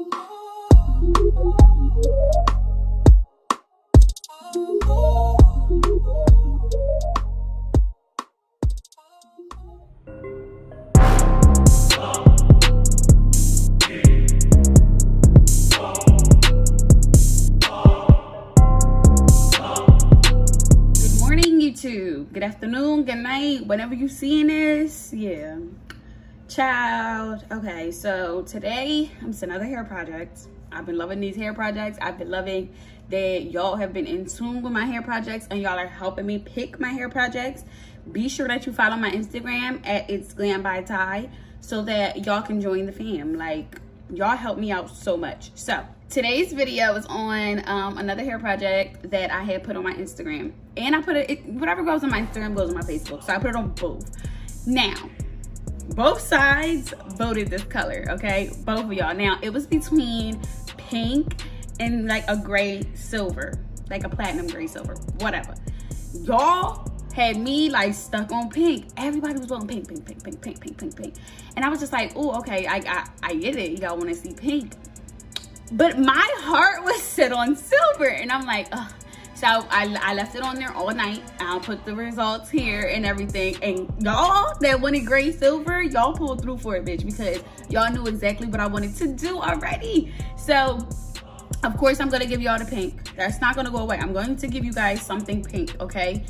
good morning, YouTube, good afternoon good night whenever you're seeing this. Yeah child okay so today i'm just another hair project i've been loving these hair projects i've been loving that y'all have been in tune with my hair projects and y'all are helping me pick my hair projects be sure that you follow my instagram at it's glam by Tai so that y'all can join the fam like y'all help me out so much so today's video is on um, another hair project that I had put on my Instagram. And I put it, it, whatever goes on my Instagram goes on my Facebook. So I put it on both. Now, both sides voted this color, okay? Both of y'all. Now, it was between pink and like a gray silver, like a platinum gray silver, whatever. Y'all had me like stuck on pink. Everybody was voting pink, pink, pink, pink, pink, pink, pink, pink. And I was just like, oh, okay, I, I, I get it. Y'all want to see pink but my heart was set on silver and i'm like Ugh. So I, I left it on there all night. I'll put the results here and everything. And y'all that wanted gray silver y'all pulled through for it bitch because y'all knew exactly what i wanted to do already. So of course i'm gonna give y'all the pink. That's not gonna go away. I'm going to give you guys something pink okay?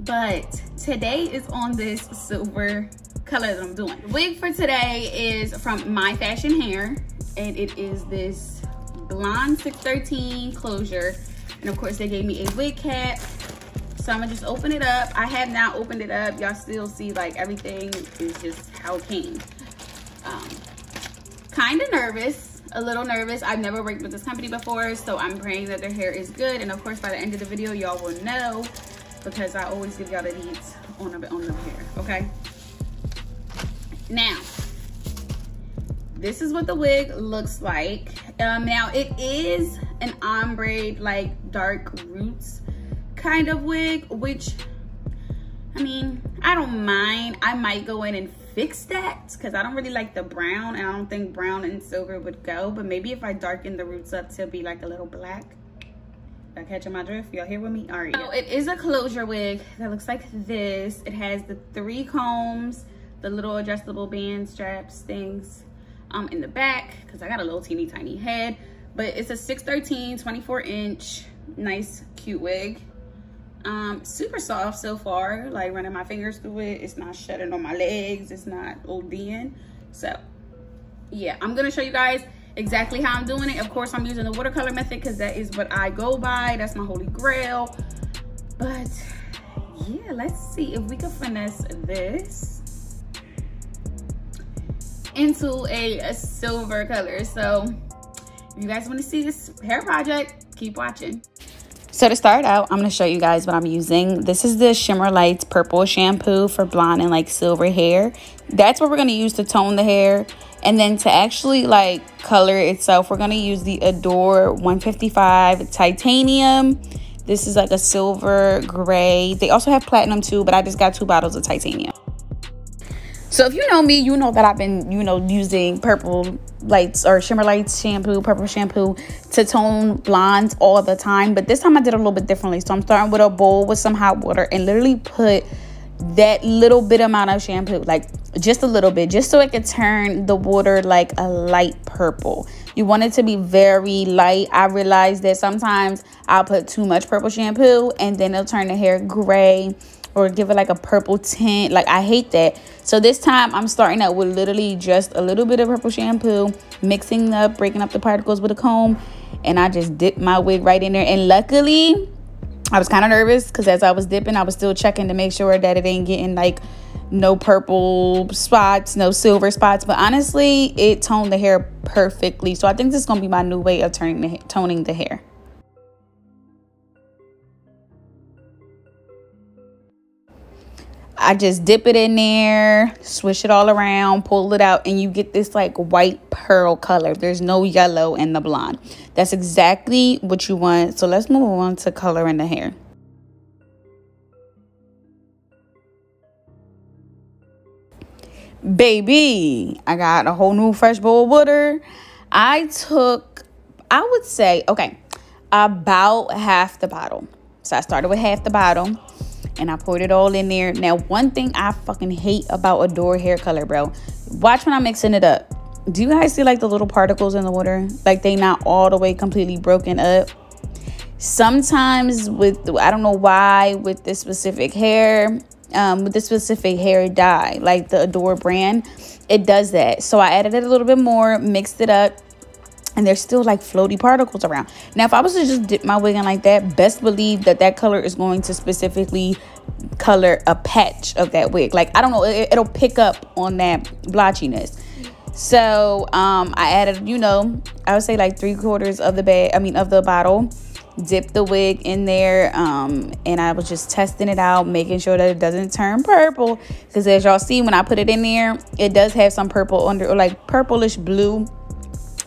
But today is on this silver color that i'm doing. The wig for today is from MyFashionHair and it is this blonde 613 closure. And of course they gave me a wig cap. So I'm gonna just open it up. I have not opened it up. Y'all still see like everything is just how it came. Um, kind of nervous, a little nervous. I've never worked with this company before, so I'm praying that their hair is good. And of course, by the end of the video, y'all will know because I always give y'all the deeds on the, on the hair, okay? Now, this is what the wig looks like um, now it is an ombre like dark roots kind of wig which i mean i don't mind. I might go in and fix that because i don't really like the brown and i don't think brown and silver would go but maybe if i darken the roots up to be like a little black. Y'all catching my drift? Y'all here with me? All right so it is a closure wig that looks like this. It has the three combs the little adjustable band straps things um, in the back because I got a little teeny tiny head. But it's a 613, 24 inch, nice, cute wig. Um, super soft so far, like running my fingers through it. It's not shedding on my legs. It's not ODing. So yeah, I'm gonna show you guys exactly how I'm doing it. Of course, I'm using the watercolor method because that is what I go by. That's my holy grail. But yeah, let's see if we can finesse this into a, a silver color. So if you guys want to see this hair project, keep watching. So to start out, I'm going to show you guys what I'm using. This is the Shimmer Lights Purple Shampoo for blonde and like silver hair. That's what we're going to use to tone the hair. And then to actually like color itself, we're going to use the Adore 155 Titanium. This is like a silver gray. They also have platinum too, but I just got two bottles of titanium. So if you know me, you know that I've been, you know, using purple lights or shimmer lights shampoo, purple shampoo to tone blondes all the time. But this time I did a little bit differently. So I'm starting with a bowl with some hot water and literally put that little bit amount of shampoo, like just a little bit, just so it could turn the water like a light purple. You want it to be very light. I realize that sometimes I'll put too much purple shampoo and then it'll turn the hair gray or give it like a purple tint. Like I hate that. So this time I'm starting out with literally just a little bit of purple shampoo, mixing up, breaking up the particles with a comb, and I just dip my wig right in there. And luckily, I was kind of nervous because as I was dipping, I was still checking to make sure that it ain't getting like no purple spots, no silver spots. But honestly, it toned the hair perfectly. So I think this is gonna be my new way of turning the toning the hair. I just dip it in there, swish it all around, pull it out, and you get this like white pearl color. There's no yellow in the blonde. That's exactly what you want. So let's move on to color in the hair. Baby, I got a whole new fresh bowl of water. I took, I would say, okay, about half the bottle. So I started with half the bottle and I poured it all in there. Now, one thing I fucking hate about Adore hair color, bro. Watch when I'm mixing it up. Do you guys see like the little particles in the water? Like they not all the way completely broken up. Sometimes with, I don't know why, with this specific hair, um, with this specific hair dye, like the Adore brand, it does that. So I added it a little bit more, mixed it up, and there's still like floaty particles around. Now, if I was to just dip my wig in like that, best believe that that color is going to specifically color a patch of that wig. Like, I don't know, it, will pick up on that blotchiness. So, um, I added, you know, I would say like three quarters of the bag, I mean, of the bottle. Dip the wig in there, um, and I was just testing it out, making sure that it doesn't turn purple. Because as y'all see, when I put it in there, it does have some purple under, or like purplish blue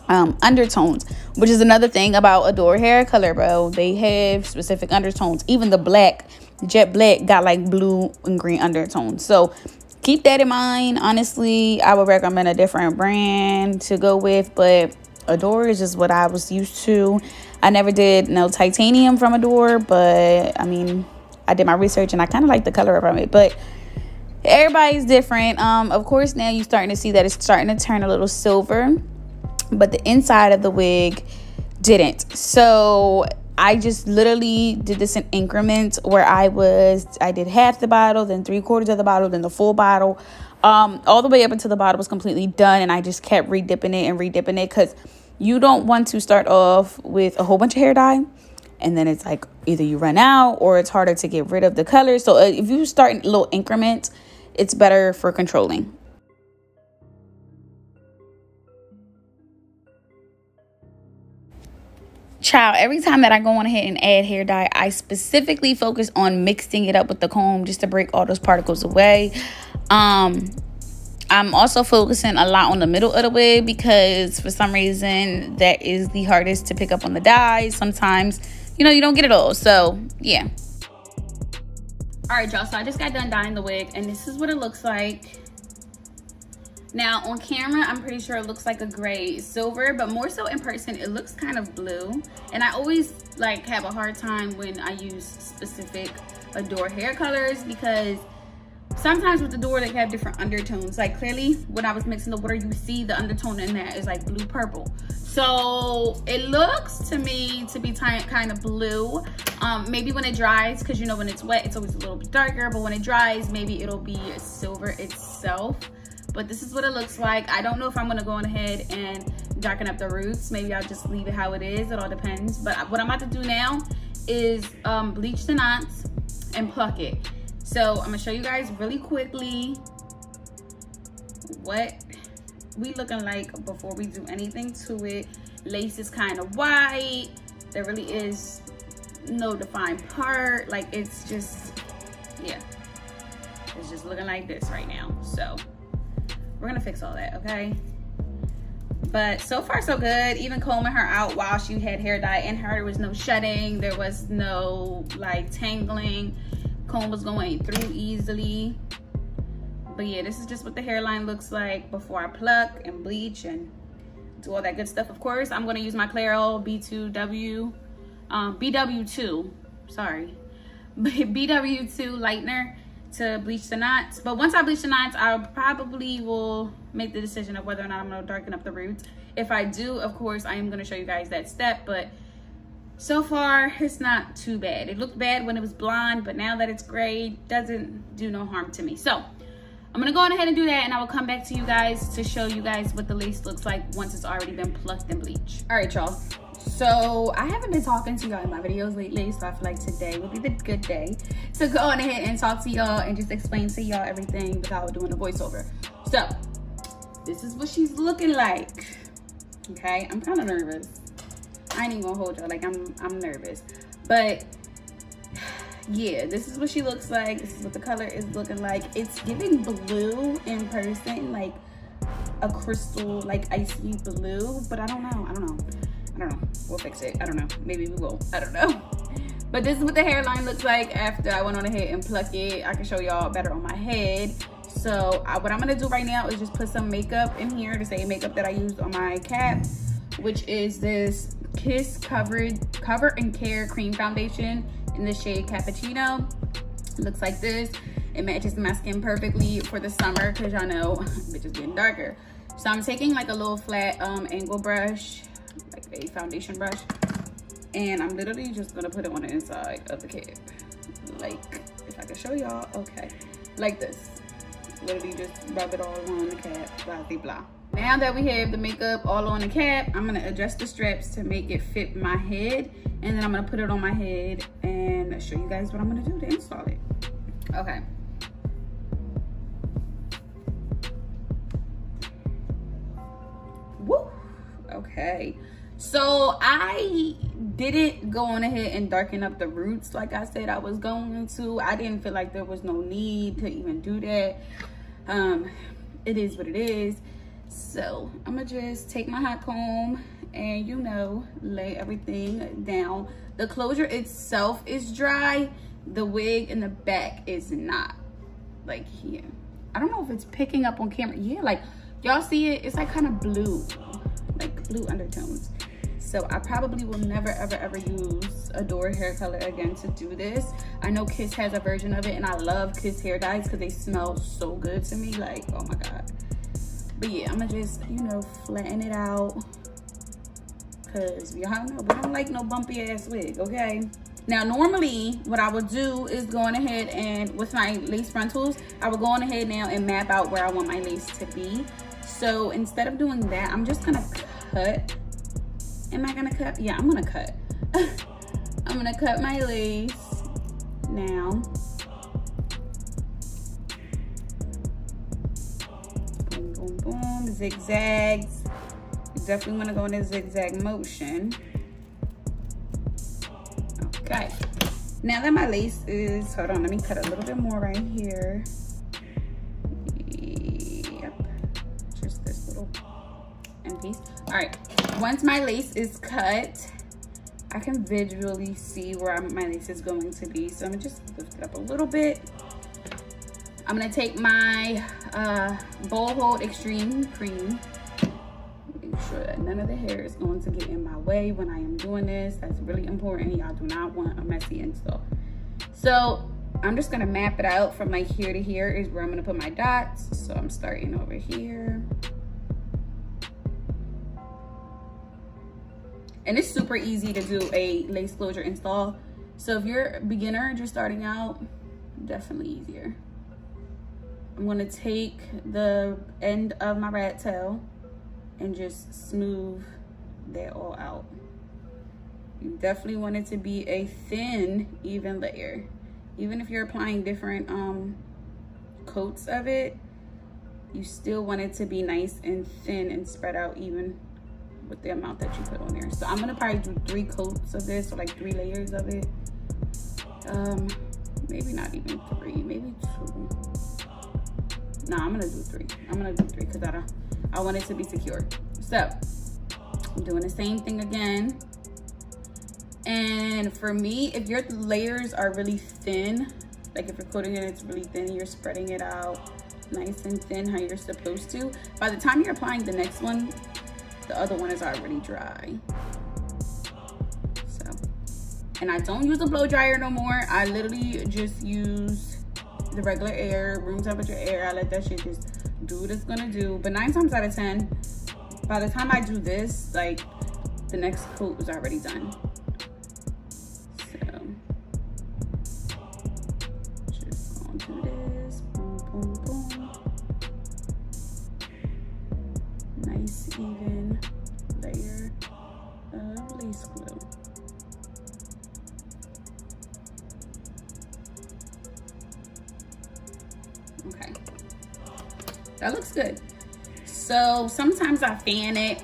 um, undertones, which is another thing about Adore hair color, bro. They have specific undertones. Even the black, jet black, got like blue and green undertones. So keep that in mind. Honestly, I would recommend a different brand to go with, but Adore is just what I was used to. I never did no titanium from Adore, but I mean, I did my research and I kind of like the color from it, but everybody's different. Um, of course, now you're starting to see that it's starting to turn a little silver but the inside of the wig didn't. So I just literally did this in increments where I was, I did half the bottle, then three quarters of the bottle, then the full bottle, um, all the way up until the bottle was completely done. And I just kept redipping it and redipping it because you don't want to start off with a whole bunch of hair dye. And then it's like either you run out or it's harder to get rid of the color. So uh, if you start in little increments, it's better for controlling. Child every time that i go on ahead and add hair dye i specifically focus on mixing it up with the comb just to break all those particles away. Um i'm also focusing a lot on the middle of the wig because for some reason that is the hardest to pick up on the dye sometimes. You know you don't get it all so yeah. All right y'all so i just got done dyeing the wig and this is what it looks like now on camera, I'm pretty sure it looks like a gray silver, but more so in person, it looks kind of blue. And I always like have a hard time when I use specific Adore hair colors because sometimes with Adore they have different undertones. Like clearly when I was mixing the water, you see the undertone in there is like blue purple. So it looks to me to be kind of blue. Um, maybe when it dries, because you know when it's wet, it's always a little bit darker, but when it dries, maybe it'll be silver itself but this is what it looks like. I don't know if I'm gonna go on ahead and darken up the roots. Maybe I'll just leave it how it is. It all depends. But what I'm about to do now is um, bleach the knots and pluck it. So I'm gonna show you guys really quickly what we looking like before we do anything to it. Lace is kind of white. There really is no defined part. Like it's just, yeah. It's just looking like this right now. So we're gonna fix all that, okay? But so far so good. Even combing her out while she had hair dye in her, there was no shedding. There was no like tangling. Comb was going through easily. But yeah, this is just what the hairline looks like before I pluck and bleach and do all that good stuff. Of course, I'm gonna use my Clairol B2W, um, BW2, sorry, BW2 lightener to bleach the knots. But once I bleach the knots, I probably will make the decision of whether or not I'm gonna darken up the roots. If I do, of course, I am gonna show you guys that step, but so far it's not too bad. It looked bad when it was blonde, but now that it's gray, doesn't do no harm to me. So I'm gonna go on ahead and do that and I will come back to you guys to show you guys what the lace looks like once it's already been plucked and bleached. All right, y'all. So I haven't been talking to y'all in my videos lately, so I feel like today would be the good day to go on ahead and talk to y'all and just explain to y'all everything without doing a voiceover. So this is what she's looking like. Okay, I'm kind of nervous. I ain't even gonna hold y'all, like I'm, I'm nervous. But yeah, this is what she looks like. This is what the color is looking like. It's giving blue in person, like a crystal, like icy blue, but I don't know, I don't know. I don't know. We'll fix it. I don't know. Maybe we will. I don't know. But this is what the hairline looks like after I went on ahead and pluck it. I can show y'all better on my head. So I, what I'm gonna do right now is just put some makeup in here, the same makeup that I used on my cap. which is this Kiss Covered Cover and Care Cream Foundation in the shade Cappuccino. It looks like this. It matches my skin perfectly for the summer because y'all know is getting darker. So I'm taking like a little flat um, angle brush, a foundation brush, and I'm literally just gonna put it on the inside of the cap. Like, if I can show y'all, okay. Like this. Literally just rub it all on the cap, blah, blah, blah. Now that we have the makeup all on the cap, I'm gonna adjust the straps to make it fit my head. And then I'm gonna put it on my head and show you guys what I'm gonna do to install it. Okay. Woo, okay. So I didn't go on ahead and darken up the roots like I said I was going to. I didn't feel like there was no need to even do that. Um, it is what it is. So I'm gonna just take my hot comb and you know, lay everything down. The closure itself is dry. The wig in the back is not. Like here. I don't know if it's picking up on camera. Yeah, like y'all see it? It's like kind of blue, like blue undertones. So I probably will never, ever, ever use Adore hair color again to do this. I know Kiss has a version of it and I love Kiss hair dyes because they smell so good to me. Like, oh my God. But yeah, I'm gonna just, you know, flatten it out. Cause y'all know, we don't like no bumpy ass wig, okay? Now, normally what I would do is go on ahead and with my lace frontals, I would go on ahead now and map out where I want my lace to be. So instead of doing that, I'm just gonna cut Am I gonna cut? Yeah, I'm gonna cut. I'm gonna cut my lace now. Boom, boom, boom, zigzags. Definitely wanna go in a zigzag motion. Okay. Now that my lace is, hold on, let me cut a little bit more right here. All right, once my lace is cut, I can visually see where my lace is going to be. So I'm gonna just lift it up a little bit. I'm gonna take my uh, Bold Hold Extreme Cream. Make sure that none of the hair is going to get in my way when I am doing this. That's really important. Y'all do not want a messy install. So I'm just gonna map it out from like here to here is where I'm gonna put my dots. So I'm starting over here. And it's super easy to do a lace closure install. So if you're a beginner and you're starting out, definitely easier. I'm gonna take the end of my rat tail and just smooth that all out. You definitely want it to be a thin, even layer. Even if you're applying different um, coats of it, you still want it to be nice and thin and spread out even with the amount that you put on there. So I'm gonna probably do three coats of this or like three layers of it. Um, maybe not even three, maybe two. No, I'm gonna do three. I'm gonna do three because I don't, I want it to be secure. So I'm doing the same thing again. And for me, if your layers are really thin, like if you're coating it, it's really thin, you're spreading it out nice and thin how you're supposed to. By the time you're applying the next one, the other one is already dry. So, and I don't use a blow dryer no more. I literally just use the regular air, room temperature air. I let that shit just do what it's gonna do. But nine times out of 10, by the time I do this, like the next coat is already done. That looks good. So sometimes I fan it.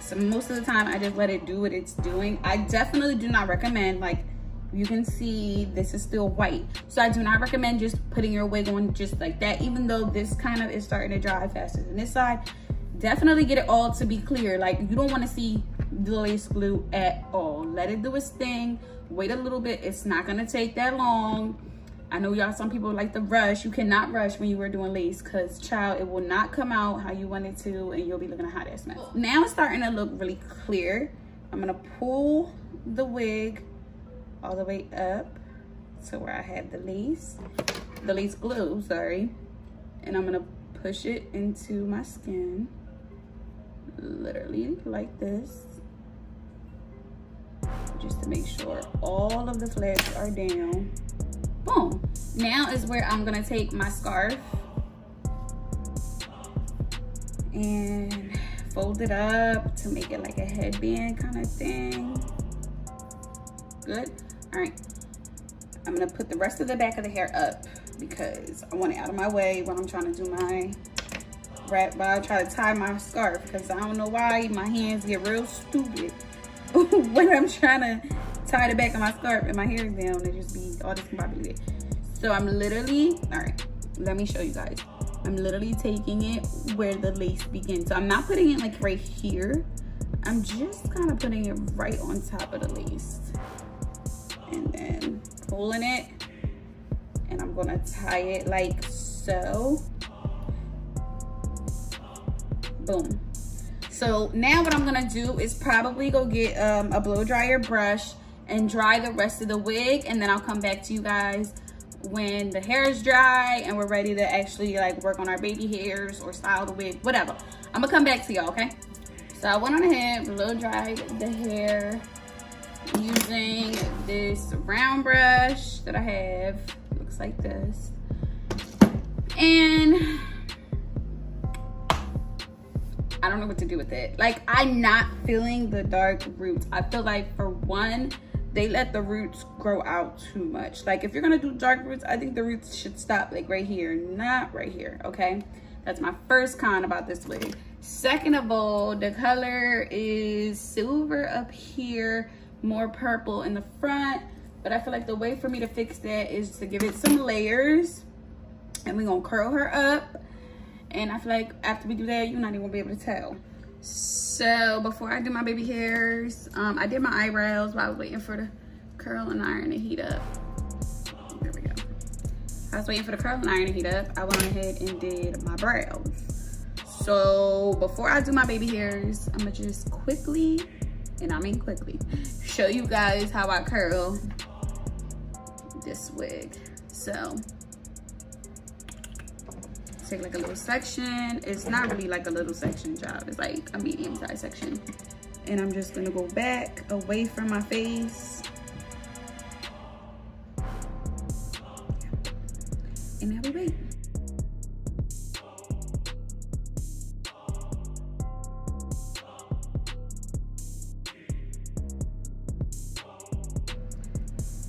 So most of the time I just let it do what it's doing. I definitely do not recommend like you can see this is still white. So I do not recommend just putting your wig on just like that, even though this kind of is starting to dry faster than this side. Definitely get it all to be clear. Like you don't want to see the lace glue at all. Let it do its thing. Wait a little bit. It's not going to take that long. I know y'all, some people like to rush. You cannot rush when you are doing lace because child, it will not come out how you want it to and you'll be looking a hot ass mess. Now it's starting to look really clear. I'm gonna pull the wig all the way up to where I have the lace, the lace glue, sorry. And I'm gonna push it into my skin, literally like this just to make sure all of the flaps are down. Boom. Now is where I'm gonna take my scarf and fold it up to make it like a headband kind of thing. Good. All right. I'm gonna put the rest of the back of the hair up because I want it out of my way when I'm trying to do my wrap, but I try to tie my scarf because I don't know why my hands get real stupid when I'm trying to tie the back of my scarf and my hair is down and just be all discombobulated. So I'm literally, all right, let me show you guys. I'm literally taking it where the lace begins. So I'm not putting it like right here. I'm just kind of putting it right on top of the lace. And then pulling it and I'm gonna tie it like so. Boom. So now what I'm gonna do is probably go get um, a blow dryer brush and dry the rest of the wig and then I'll come back to you guys when the hair is dry and we're ready to actually like work on our baby hairs or style the wig, whatever. I'm gonna come back to y'all, okay? So I went on ahead, blow dried the hair using this round brush that I have. Looks like this. And I don't know what to do with it. Like, I'm not feeling the dark roots. I feel like, for one, they let the roots grow out too much. Like, if you're gonna do dark roots, I think the roots should stop, like, right here, not right here, okay? That's my first con about this wig. Second of all, the color is silver up here, more purple in the front. But I feel like the way for me to fix that is to give it some layers. And we're gonna curl her up and I feel like after we do that, you're not even gonna be able to tell. So before I do my baby hairs, um, I did my eyebrows while I was waiting for the curl and iron to heat up. There we go. I was waiting for the curl and iron to heat up. I went ahead and did my brows. So before I do my baby hairs, I'm gonna just quickly, and I mean quickly, show you guys how I curl this wig. So take like a little section. It's not really like a little section job. It's like a medium size section. And I'm just gonna go back away from my face. And now we wait.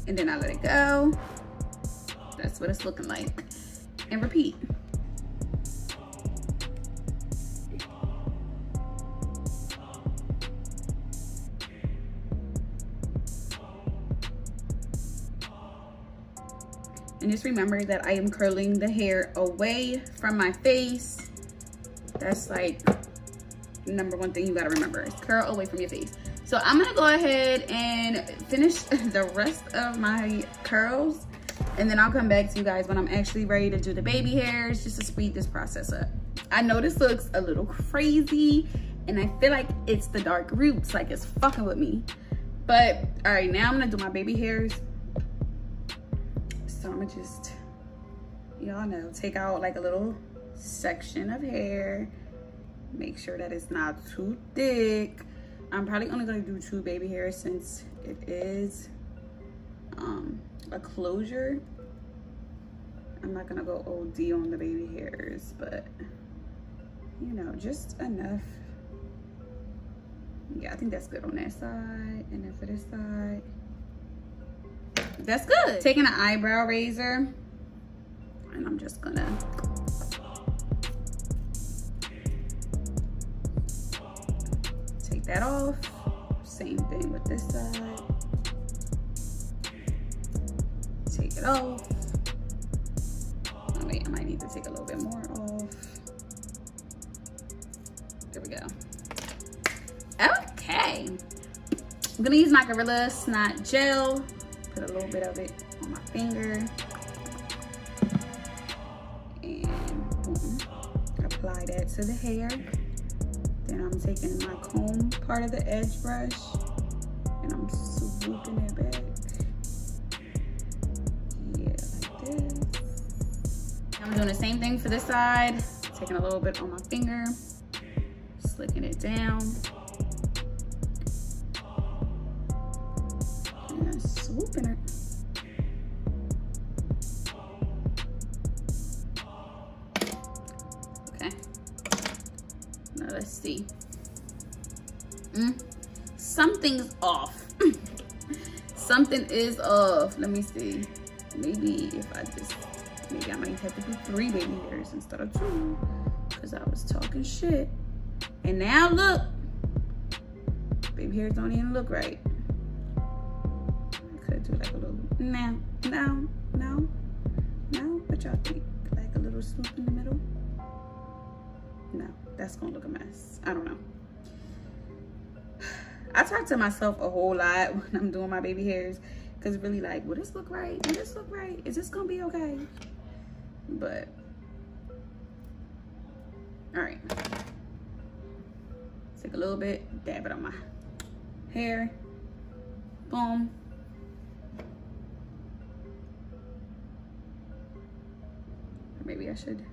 And then I let it go. That's what it's looking like. And repeat. Just remember that I am curling the hair away from my face. That's like number one thing you gotta remember curl away from your face. So I'm gonna go ahead and finish the rest of my curls and then I'll come back to you guys when I'm actually ready to do the baby hairs just to speed this process up. I know this looks a little crazy and I feel like it's the dark roots, like it's fucking with me. But all right, now I'm gonna do my baby hairs so I'm gonna just, y'all know, take out like a little section of hair. Make sure that it's not too thick. I'm probably only gonna do two baby hairs since it is um, a closure. I'm not gonna go OD on the baby hairs, but you know, just enough. Yeah, I think that's good on that side. And then for this side, that's good. Taking an eyebrow razor and I'm just gonna take that off. Same thing with this side. Take it off. Oh wait, I might need to take a little bit more off. There we go. Okay. I'm gonna use my Gorilla Snot Gel put a little bit of it on my finger and boom, apply that to the hair. Then I'm taking my comb part of the edge brush and I'm swooping it back. Yeah. I'm doing the same thing for this side, taking a little bit on my finger, slicking it down. And swooping it. let's see. Mm, something's off. Something is off. Let me see. Maybe if I just, maybe I might have to do three baby hairs instead of two. Because I was talking shit. And now look. Baby hairs don't even look right. No, no, no, no. What y'all think? Like a little swoop in the middle? No that's gonna look a mess. I don't know. I talk to myself a whole lot when I'm doing my baby hairs because really like, will this look right? Will this look right? Is this gonna be okay? But, all right. Take a little bit, dab it on my hair. Boom. Maybe I should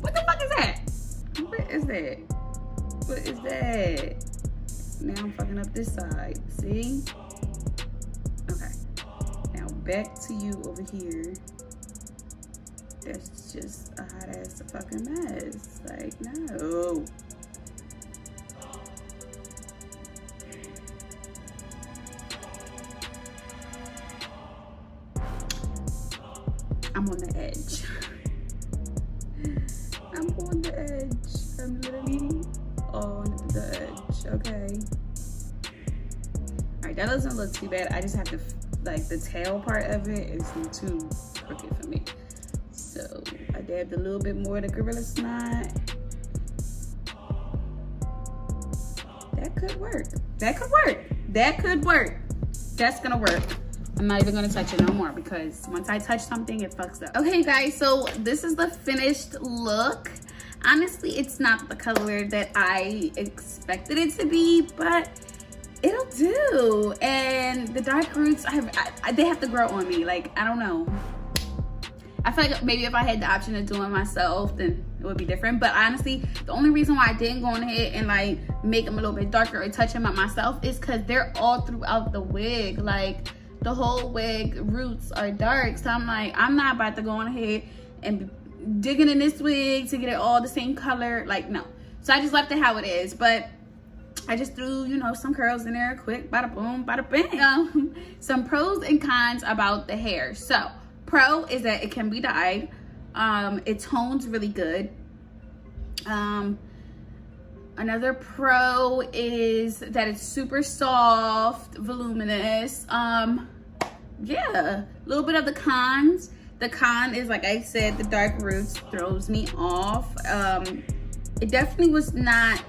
what the fuck is that? What is that? What is that? Now I'm fucking up this side. See? Okay. Now back to you over here. That's just a hot ass fucking mess. Like, no. I'm on the edge. I'm on the edge. I'm literally on the edge, okay? All right, that doesn't look too bad. I just have to, like the tail part of it is too crooked for me. So I dabbed a little bit more of the Gorilla Snot. That could work. That could work. That could work. That's gonna work. I'm not even gonna touch it no more because once I touch something, it fucks up. Okay guys, so this is the finished look. Honestly it's not the color that i expected it to be but it'll do. And the dark roots i have I, they have to grow on me. Like i don't know. I feel like maybe if i had the option of doing myself then it would be different. But honestly the only reason why i didn't go ahead and like make them a little bit darker or touch them up myself is because they're all throughout the wig. Like the whole wig roots are dark so i'm like i'm not about to go on ahead and digging in this wig to get it all the same color. Like, no. So I just left it how it is. But I just threw, you know, some curls in there quick. Bada boom, bada bang. Um, some pros and cons about the hair. So, pro is that it can be dyed. Um, it tones really good. Um, another pro is that it's super soft, voluminous. Um, yeah, a little bit of the cons the con is, like I said, the dark roots throws me off. Um, it definitely was not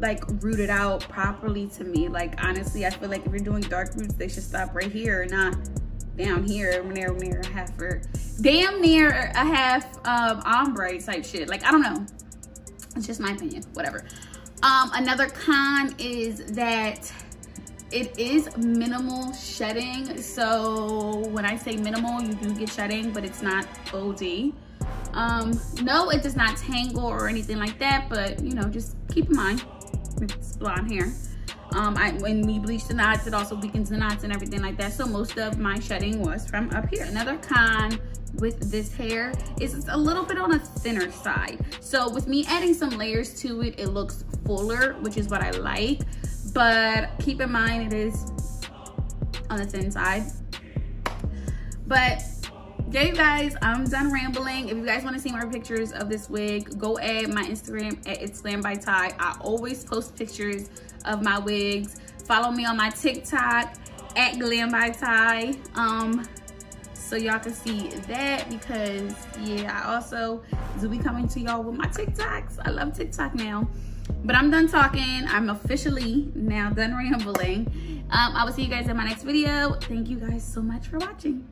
like rooted out properly to me. Like honestly, I feel like if you're doing dark roots, they should stop right here, not down here, near near a half or damn near a half um, ombre type shit. Like I don't know. It's just my opinion. Whatever. Um, another con is that it is minimal shedding so when i say minimal you do get shedding but it's not od um no it does not tangle or anything like that but you know just keep in mind it's blonde hair um i when we bleach the knots it also weakens the knots and everything like that. So most of my shedding was from up here. Another con with this hair is it's a little bit on a thinner side. So with me adding some layers to it it looks fuller which is what i like. But keep in mind it is on the thin side. But yeah you guys i'm done rambling. If you guys want to see more pictures of this wig go add my instagram at it's glam by Tai. I always post pictures of my wigs follow me on my tiktok at glam by Tai um so y'all can see that because yeah i also do be coming to y'all with my tiktoks i love tiktok now but I'm done talking. I'm officially now done rambling. Um, I will see you guys in my next video. Thank you guys so much for watching.